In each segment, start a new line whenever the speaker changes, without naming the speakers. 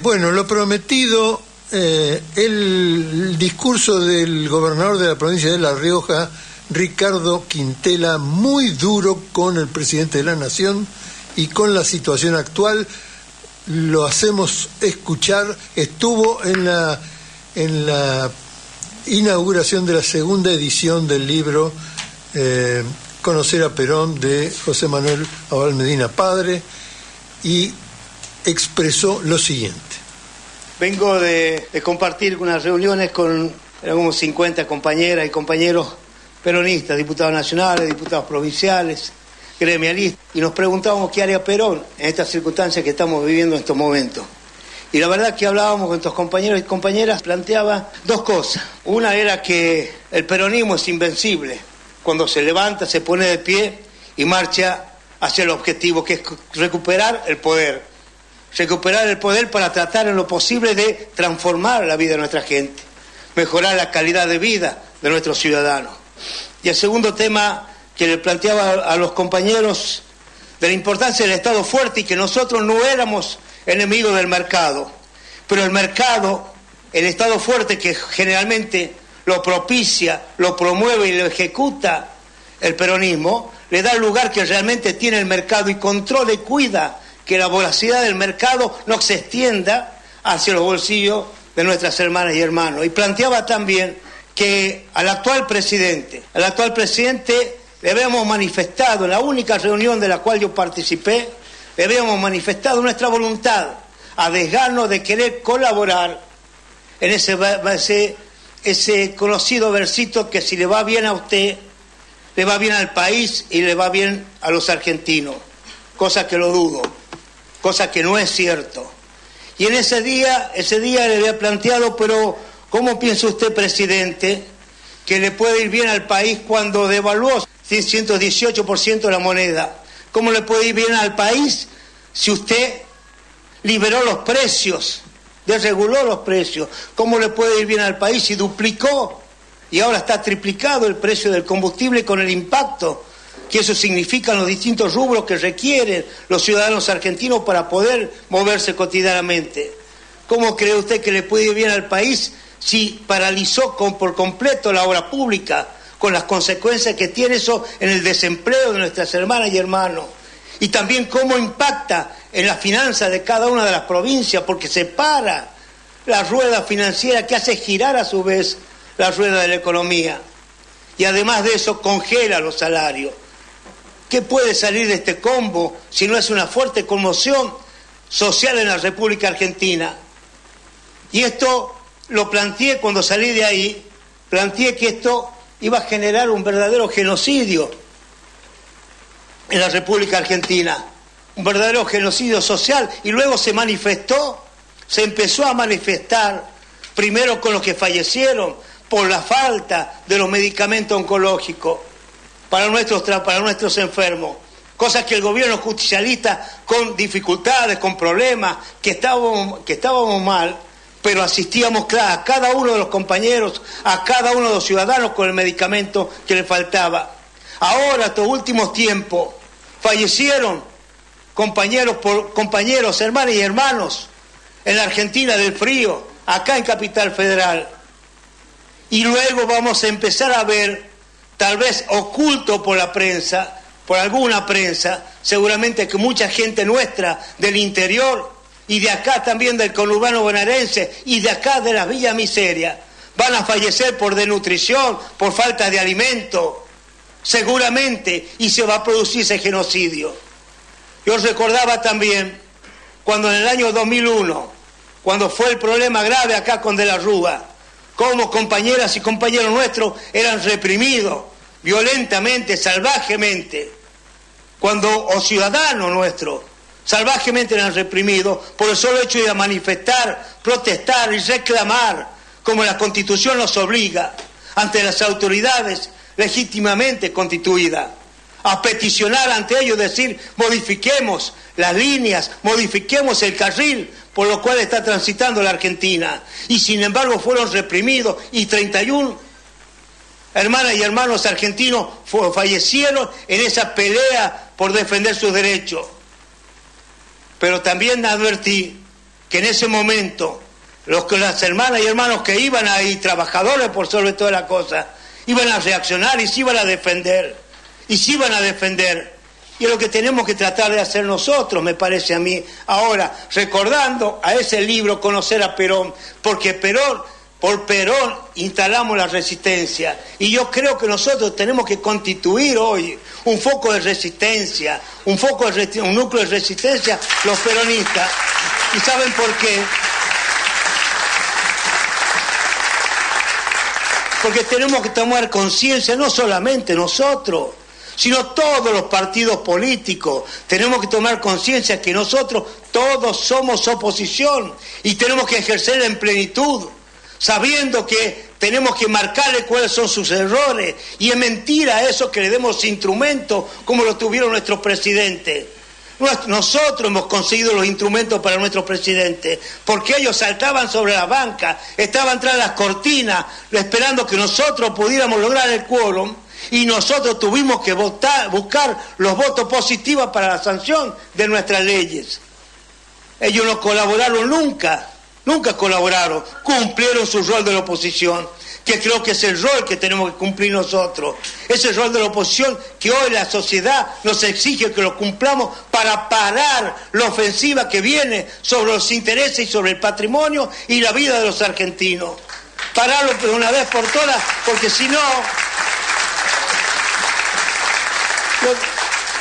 Bueno, lo prometido, eh, el discurso del gobernador de la provincia de La Rioja, Ricardo Quintela, muy duro con el presidente de la Nación y con la situación actual, lo hacemos escuchar, estuvo en la, en la inauguración de la segunda edición del libro eh, Conocer a Perón de José Manuel Abal Medina Padre y expresó lo siguiente.
Vengo de, compartir unas reuniones con algunos 50 compañeras y compañeros peronistas, diputados nacionales, diputados provinciales, gremialistas, y nos preguntábamos qué haría Perón en estas circunstancias que estamos viviendo en estos momentos. Y la verdad que hablábamos con estos compañeros y compañeras, planteaba dos cosas. Una era que el peronismo es invencible. Cuando se levanta, se pone de pie y marcha hacia el objetivo, que es recuperar el poder recuperar el poder para tratar en lo posible de transformar la vida de nuestra gente, mejorar la calidad de vida de nuestros ciudadanos. Y el segundo tema que le planteaba a los compañeros de la importancia del Estado fuerte y que nosotros no éramos enemigos del mercado, pero el mercado, el Estado fuerte que generalmente lo propicia, lo promueve y lo ejecuta el peronismo, le da el lugar que realmente tiene el mercado y controla y cuida que la voracidad del mercado no se extienda hacia los bolsillos de nuestras hermanas y hermanos. Y planteaba también que al actual presidente, al actual presidente le habíamos manifestado, en la única reunión de la cual yo participé, le habíamos manifestado nuestra voluntad a desgano de querer colaborar en ese, ese, ese conocido versito que si le va bien a usted, le va bien al país y le va bien a los argentinos, cosa que lo dudo cosa que no es cierto. Y en ese día, ese día le había planteado, pero ¿cómo piensa usted, presidente, que le puede ir bien al país cuando devaluó 118% la moneda? ¿Cómo le puede ir bien al país si usted liberó los precios, desreguló los precios? ¿Cómo le puede ir bien al país si duplicó y ahora está triplicado el precio del combustible con el impacto que eso significa los distintos rubros que requieren los ciudadanos argentinos para poder moverse cotidianamente. ¿Cómo cree usted que le puede ir bien al país si paralizó por completo la obra pública, con las consecuencias que tiene eso en el desempleo de nuestras hermanas y hermanos? Y también cómo impacta en la finanza de cada una de las provincias, porque separa la rueda financiera que hace girar a su vez la rueda de la economía. Y además de eso congela los salarios. ¿Qué puede salir de este combo si no es una fuerte conmoción social en la República Argentina? Y esto lo planteé cuando salí de ahí, planteé que esto iba a generar un verdadero genocidio en la República Argentina, un verdadero genocidio social, y luego se manifestó, se empezó a manifestar, primero con los que fallecieron por la falta de los medicamentos oncológicos para nuestros, para nuestros enfermos. Cosas que el gobierno justicialista, con dificultades, con problemas, que estábamos, que estábamos mal, pero asistíamos a cada uno de los compañeros, a cada uno de los ciudadanos con el medicamento que le faltaba. Ahora, estos últimos tiempos, fallecieron compañeros, compañeros, hermanas y hermanos en la Argentina del frío, acá en Capital Federal. Y luego vamos a empezar a ver tal vez oculto por la prensa, por alguna prensa, seguramente que mucha gente nuestra del interior y de acá también del conurbano bonaerense y de acá de las villas miseria van a fallecer por desnutrición, por falta de alimento, seguramente, y se va a producir ese genocidio. Yo recordaba también cuando en el año 2001, cuando fue el problema grave acá con De la Rúa, cómo compañeras y compañeros nuestros eran reprimidos, violentamente, salvajemente, cuando, o ciudadanos nuestros, salvajemente eran reprimidos por el solo hecho de manifestar, protestar y reclamar, como la Constitución nos obliga, ante las autoridades legítimamente constituidas, a peticionar ante ellos, decir, modifiquemos las líneas, modifiquemos el carril por lo cual está transitando la Argentina. Y sin embargo fueron reprimidos y 31 hermanas y hermanos argentinos fallecieron en esa pelea por defender sus derechos. Pero también advertí que en ese momento los que las hermanas y hermanos que iban ahí, trabajadores por sobre toda la cosa, iban a reaccionar y se iban a defender, y se iban a defender. Y es lo que tenemos que tratar de hacer nosotros, me parece a mí. Ahora, recordando a ese libro, Conocer a Perón, porque Perón, por Perón instalamos la resistencia. Y yo creo que nosotros tenemos que constituir hoy un foco de resistencia, un foco de un núcleo de resistencia, los peronistas. ¿Y saben por qué? Porque tenemos que tomar conciencia, no solamente nosotros, sino todos los partidos políticos. Tenemos que tomar conciencia que nosotros todos somos oposición y tenemos que ejercer en plenitud, sabiendo que tenemos que marcarle cuáles son sus errores. Y es mentira eso que le demos instrumentos como lo tuvieron nuestros presidentes. Nosotros hemos conseguido los instrumentos para nuestro presidente, porque ellos saltaban sobre la banca, estaban tras las cortinas, esperando que nosotros pudiéramos lograr el quórum, y nosotros tuvimos que votar, buscar los votos positivos para la sanción de nuestras leyes. Ellos no colaboraron nunca, nunca colaboraron, cumplieron su rol de la oposición que creo que es el rol que tenemos que cumplir nosotros. Es el rol de la oposición que hoy la sociedad nos exige que lo cumplamos para parar la ofensiva que viene sobre los intereses y sobre el patrimonio y la vida de los argentinos. Pararlo de una vez por todas, porque si no,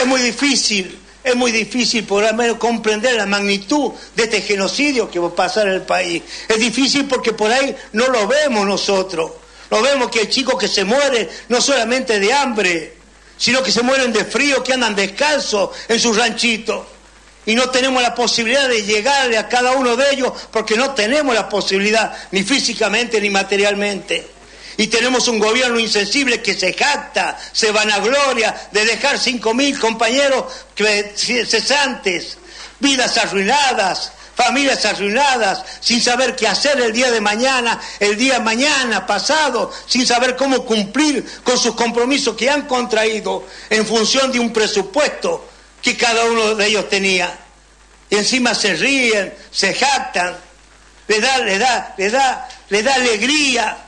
es muy difícil es muy difícil por lo menos comprender la magnitud de este genocidio que va a pasar en el país. Es difícil porque por ahí no lo vemos nosotros. No vemos que hay chicos que se mueren no solamente de hambre, sino que se mueren de frío, que andan descalzos en sus ranchitos. Y no tenemos la posibilidad de llegarle a cada uno de ellos porque no tenemos la posibilidad, ni físicamente ni materialmente. Y tenemos un gobierno insensible que se jacta, se vanagloria de dejar cinco mil compañeros cesantes, vidas arruinadas, familias arruinadas, sin saber qué hacer el día de mañana, el día mañana pasado, sin saber cómo cumplir con sus compromisos que han contraído en función de un presupuesto que cada uno de ellos tenía. Y encima se ríen, se jactan, le da, le da, le da, le da alegría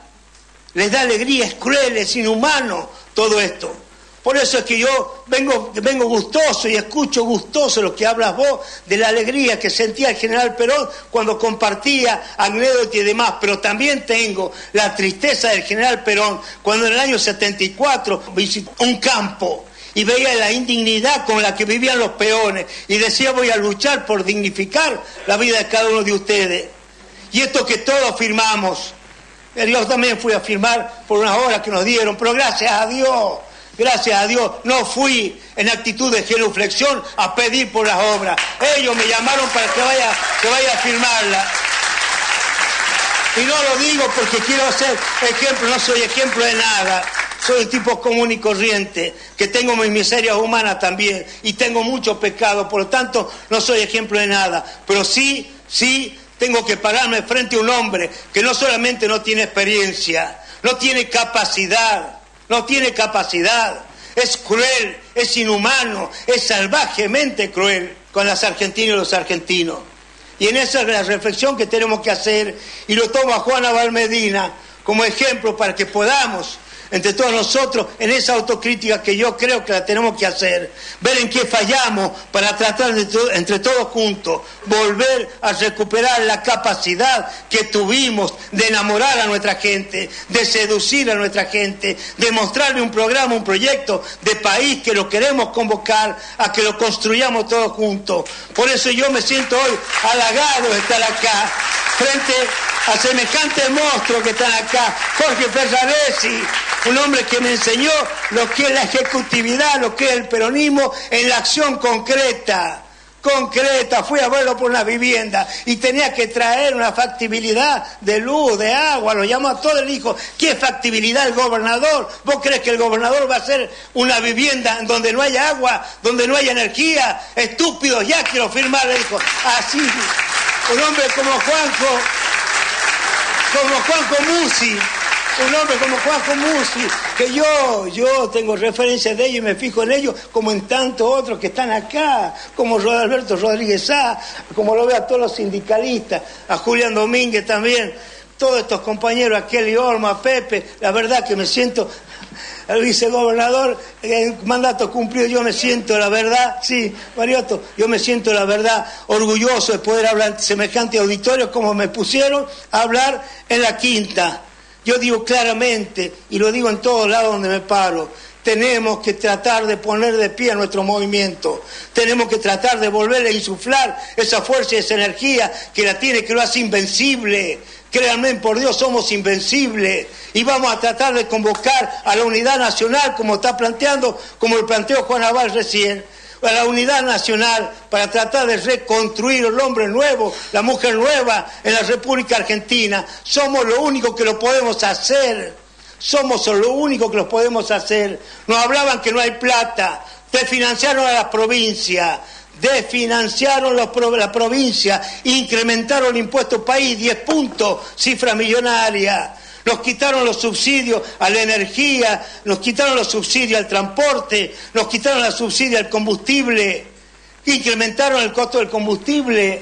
les da alegría, es cruel, es inhumano todo esto. Por eso es que yo vengo, vengo gustoso y escucho gustoso lo que hablas vos de la alegría que sentía el general Perón cuando compartía anécdotas y demás, pero también tengo la tristeza del general Perón cuando en el año 74 visitó un campo y veía la indignidad con la que vivían los peones y decía voy a luchar por dignificar la vida de cada uno de ustedes. Y esto que todos firmamos, yo también fui a firmar por unas horas que nos dieron, pero gracias a Dios, gracias a Dios, no fui en actitud de genuflexión a pedir por las obras. Ellos me llamaron para que vaya, que vaya a firmarla. Y no lo digo porque quiero ser ejemplo, no soy ejemplo de nada. Soy un tipo común y corriente, que tengo mis miserias humanas también y tengo mucho pecado, por lo tanto no soy ejemplo de nada. Pero sí, sí tengo que pararme frente a un hombre que no solamente no tiene experiencia, no tiene capacidad, no tiene capacidad, es cruel, es inhumano, es salvajemente cruel con las argentinas y los argentinos. Y en esa es la reflexión que tenemos que hacer, y lo tomo a Juana Valmedina como ejemplo para que podamos entre todos nosotros en esa autocrítica que yo creo que la tenemos que hacer, ver en qué fallamos para tratar de entre todos juntos, volver a recuperar la capacidad que tuvimos de enamorar a nuestra gente, de seducir a nuestra gente, de mostrarle un programa, un proyecto de país que lo queremos convocar a que lo construyamos todos juntos. Por eso yo me siento hoy halagado de estar acá, frente a semejantes monstruos que están acá, Jorge Ferraresi, un hombre que me enseñó lo que es la ejecutividad, lo que es el peronismo en la acción concreta. Concreta, fui a verlo por una vivienda y tenía que traer una factibilidad de luz, de agua, lo llamó a todo el hijo. ¿Qué factibilidad el gobernador? ¿Vos crees que el gobernador va a hacer una vivienda donde no haya agua, donde no haya energía? Estúpido, ya quiero firmar, le dijo. Así, un hombre como Juanjo, como Juanco Musi, un hombre como Juanjo Musi, que yo, yo tengo referencias de ellos y me fijo en ellos, como en tantos otros que están acá, como Alberto Rodríguez Sá, como lo veo a todos los sindicalistas, a Julián Domínguez también, todos estos compañeros, a Kelly Olma, Pepe, la verdad que me siento el vicegobernador, el mandato cumplido, yo me siento, la verdad, sí, Mariotto, yo me siento, la verdad, orgulloso de poder hablar ante semejante auditorio como me pusieron a hablar en la quinta. Yo digo claramente, y lo digo en todos lados donde me paro, tenemos que tratar de poner de pie nuestro movimiento, tenemos que tratar de volverle a insuflar esa fuerza y esa energía que la tiene, que lo hace invencible. Créanme, por Dios, somos invencibles. Y vamos a tratar de convocar a la unidad nacional, como está planteando, como lo planteó Juan Aval recién, a la unidad nacional para tratar de reconstruir el hombre nuevo, la mujer nueva en la República Argentina. Somos lo único que lo podemos hacer. Somos lo único que los podemos hacer. Nos hablaban que no hay plata, desfinanciaron a las provincias, desfinanciaron la provincia, incrementaron el impuesto país, 10 puntos, cifra millonaria. Nos quitaron los subsidios a la energía, nos quitaron los subsidios al transporte, nos quitaron los subsidios al combustible, incrementaron el costo del combustible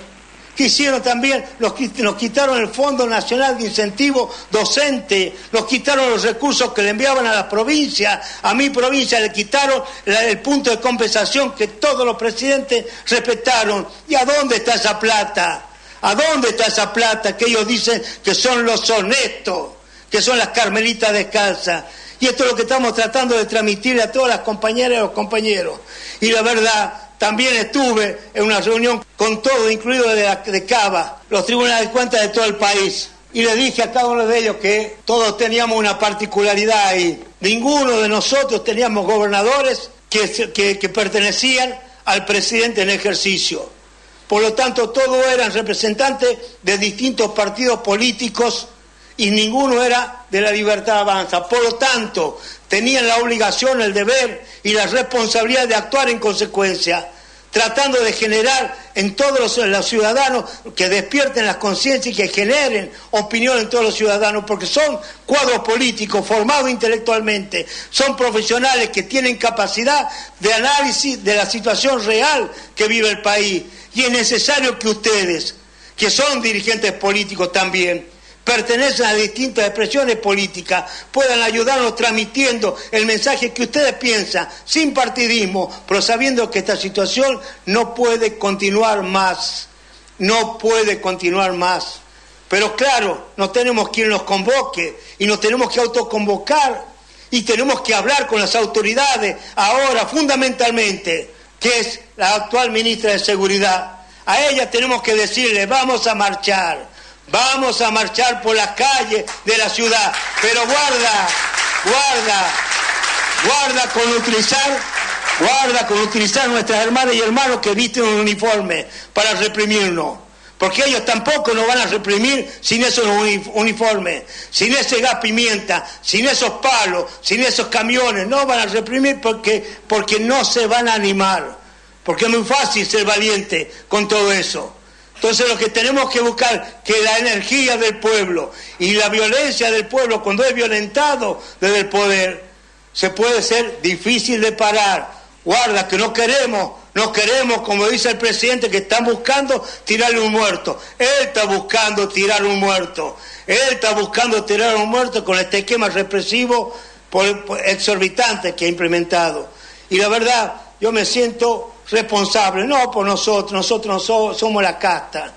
que también, nos, quitaron el Fondo Nacional de Incentivo Docente, nos quitaron los recursos que le enviaban a las provincias, a mi provincia le quitaron el punto de compensación que todos los presidentes respetaron. ¿Y a dónde está esa plata? ¿A dónde está esa plata que ellos dicen que son los honestos, que son las carmelitas descalzas? Y esto es lo que estamos tratando de transmitirle a todas las compañeras y los compañeros. Y la verdad, también estuve en una reunión con todo, incluido de, de Cava, los tribunales de cuentas de todo el país. Y le dije a cada uno de ellos que todos teníamos una particularidad y ninguno de nosotros teníamos gobernadores que, que pertenecían al presidente en ejercicio. Por lo tanto, todos eran representantes de distintos partidos políticos y ninguno era de la libertad avanza. Por lo tanto, tenían la obligación, el deber y la responsabilidad de actuar en consecuencia, tratando de generar en todos los, ciudadanos que despierten las conciencias y que generen opinión en todos los ciudadanos, porque son cuadros políticos formados intelectualmente, son profesionales que tienen capacidad de análisis de la situación real que vive el país. Y es necesario que ustedes, que son dirigentes políticos también, pertenecen a distintas expresiones políticas, puedan ayudarnos transmitiendo el mensaje que ustedes piensan, sin partidismo, pero sabiendo que esta situación no puede continuar más, no puede continuar más. Pero claro, no tenemos quien nos convoque y nos tenemos que autoconvocar y tenemos que hablar con las autoridades ahora fundamentalmente, que es la actual ministra de Seguridad. A ella tenemos que decirle, vamos a marchar Vamos a marchar por las calles de la ciudad, pero guarda, guarda, guarda con utilizar, guarda con utilizar nuestras hermanas y hermanos que visten un uniforme para reprimirnos. Porque ellos tampoco nos van a reprimir sin esos uniformes, sin ese gas pimienta, sin esos palos, sin esos camiones. No van a reprimir porque, porque no se van a animar. Porque es muy fácil ser valiente con todo eso. Entonces lo que tenemos que buscar que la energía del pueblo y la violencia del pueblo cuando es violentado desde el poder se puede ser difícil de parar. Guarda que no queremos, no queremos, como dice el presidente, que están buscando tirarle un muerto. Él está buscando tirar un muerto. Él está buscando tirar un muerto con este esquema represivo exorbitante que ha implementado. Y la verdad, yo me siento responsable, no por nosotros, nosotros somos la casta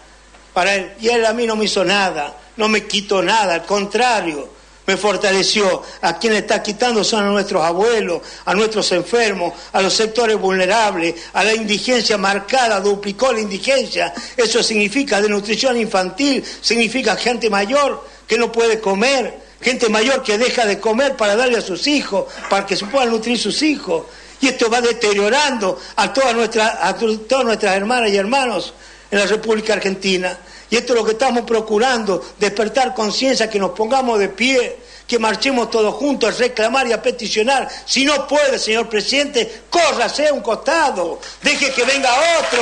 para él. Y él a mí no me hizo nada, no me quitó nada, al contrario, me fortaleció. A quien está quitando son a nuestros abuelos, a nuestros enfermos, a los sectores vulnerables, a la indigencia marcada, duplicó la indigencia. Eso significa desnutrición infantil, significa gente mayor que no puede comer, gente mayor que deja de comer para darle a sus hijos, para que se puedan nutrir sus hijos. Y esto va deteriorando a todas nuestras, a todas nuestras hermanas y hermanos en la República Argentina. Y esto es lo que estamos procurando, despertar conciencia, que nos pongamos de pie, que marchemos todos juntos a reclamar y a peticionar. Si no puede, señor presidente, córrase a un costado, deje que venga otro.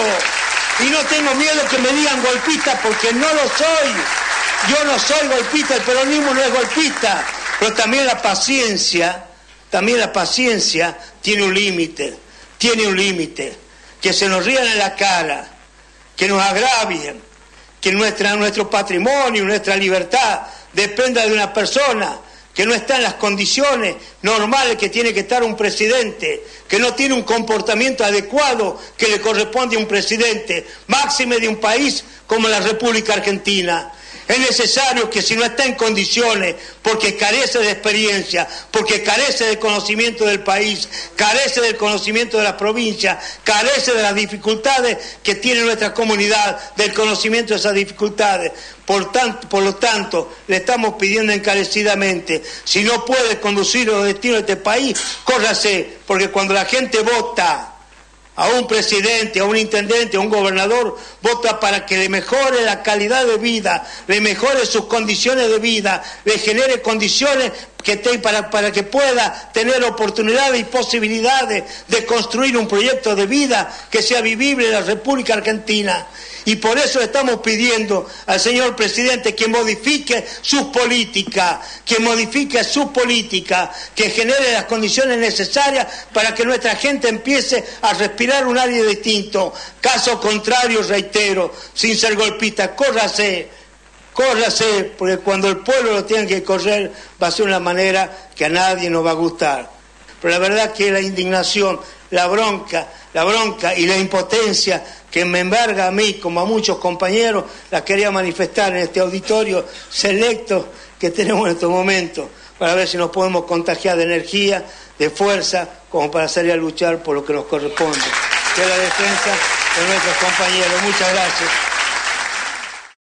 Y no tengo miedo que me digan golpista porque no lo soy. Yo no soy golpista, el peronismo no es golpista. Pero también la paciencia, también la paciencia tiene un límite, tiene un límite. Que se nos rían en la cara, que nos agravien, que nuestra, nuestro patrimonio, nuestra libertad dependa de una persona que no está en las condiciones normales que tiene que estar un presidente, que no tiene un comportamiento adecuado que le corresponde a un presidente, máxime de un país como la República Argentina. Es necesario que si no está en condiciones, porque carece de experiencia, porque carece de conocimiento del país, carece del conocimiento de la provincia, carece de las dificultades que tiene nuestra comunidad, del conocimiento de esas dificultades. Por, tanto, por lo tanto, le estamos pidiendo encarecidamente, si no puede conducir los destinos de este país, córrase, porque cuando la gente vota, a un presidente, a un intendente, a un gobernador, vota para que le mejore la calidad de vida, le mejore sus condiciones de vida, le genere condiciones que para, para que pueda tener oportunidades y posibilidades de construir un proyecto de vida que sea vivible en la República Argentina. Y por eso estamos pidiendo al señor presidente que modifique su política, que modifique su política, que genere las condiciones necesarias para que nuestra gente empiece a respirar un aire distinto. Caso contrario, reitero, sin ser golpista, córrase, córrase, porque cuando el pueblo lo tenga que correr va a ser una manera que a nadie nos va a gustar. Pero la verdad que la indignación, la bronca, la bronca y la impotencia que me embarga a mí, como a muchos compañeros, la quería manifestar en este auditorio selecto que tenemos en estos momentos, para ver si nos podemos contagiar de energía, de fuerza, como para salir a luchar por lo que nos corresponde, que es la defensa de nuestros compañeros. Muchas gracias.